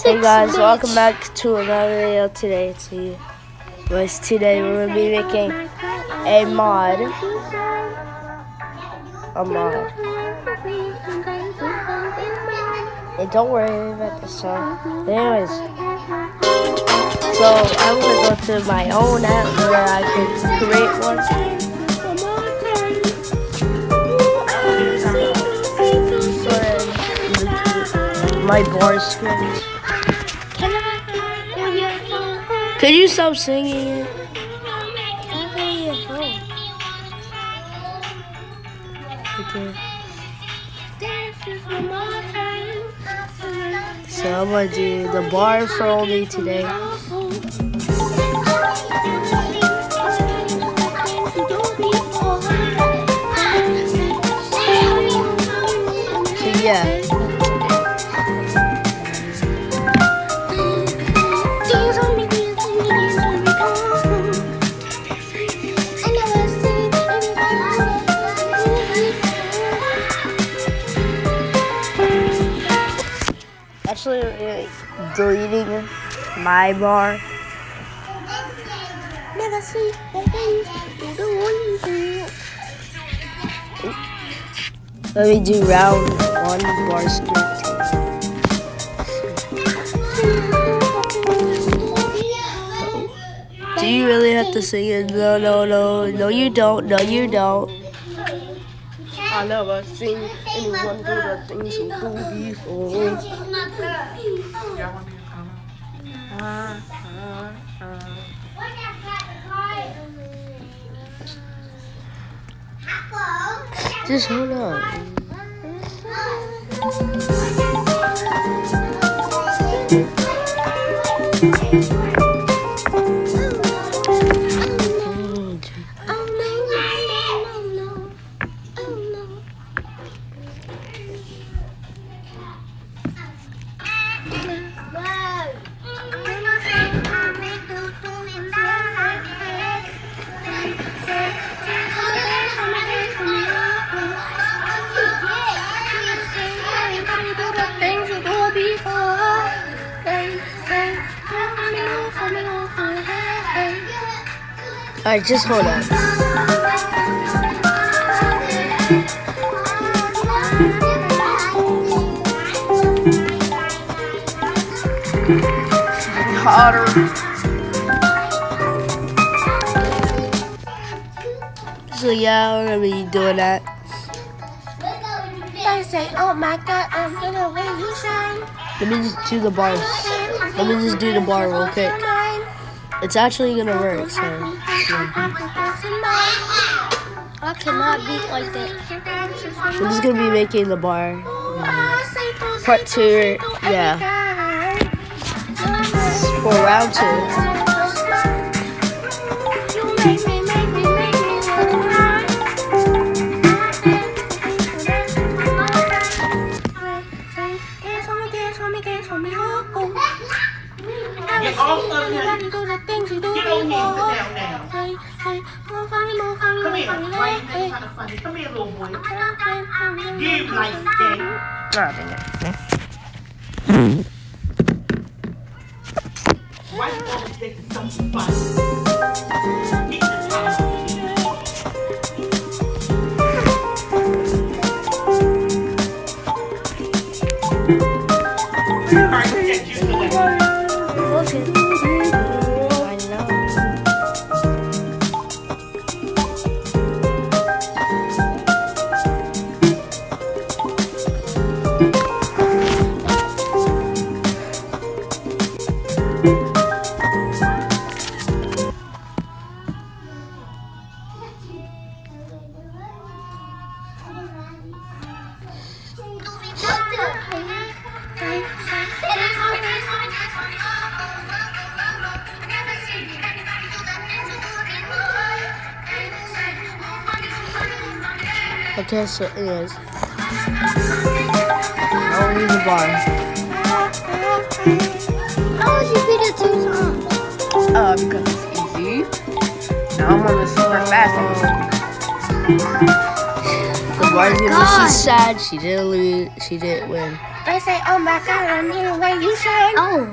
Hey guys, welcome back to another video today. See, was today we're gonna be making a mod. A mod. And don't worry about the song. Uh, anyways, so I'm gonna go to my own app where I can create one. my bar. Could you stop singing it? Okay. So I'm gonna do the bar for only today. Actually deleting my bar. Let me do round one bar script. Do you really have to sing it? No, no, no. No, you don't. No, you don't. I never seen anyone do the things you do before. Just hold on. Alright, just hold on. Hotter. So yeah, we're gonna be doing that. They say, oh my god, I'm gonna win you shine. Let me just do the bars. Let me just do the bar real quick. It's actually gonna work, so. I cannot beat like that. We're just gonna be making the bar. Part two, yeah. For round two. Get off of him. Get on him. Sit down now. Come here. Why you being kind of funny? Come here, little boy. You like that. Why you always taking something funny? Get the time. Alright, get you to the Okay, so anyways. I'll leave the bar. How would you beat it two songs? Uh, because it's easy. Now I'm on the super fast one. The bar's gonna she's sad. She didn't lose. She didn't win. They say, oh my God, I'm here when you shine. Oh.